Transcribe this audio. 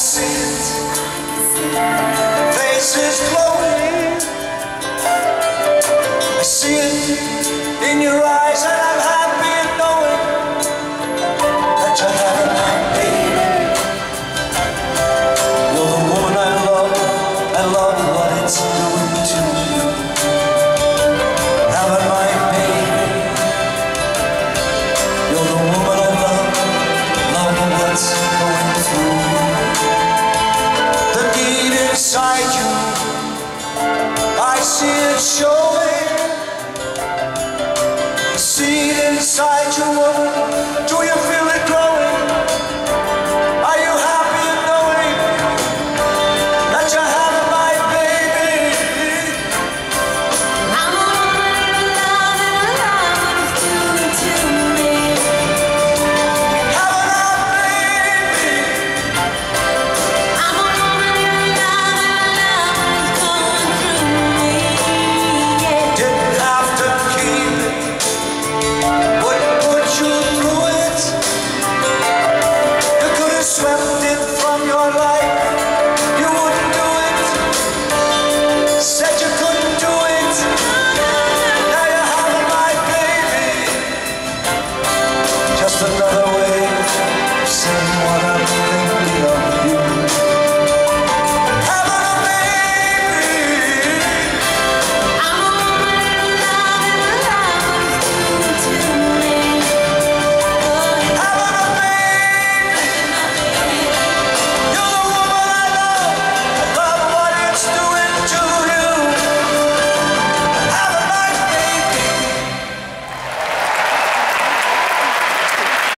Faces glowing. I see it in your eyes. see it showing. See it inside your world. Do you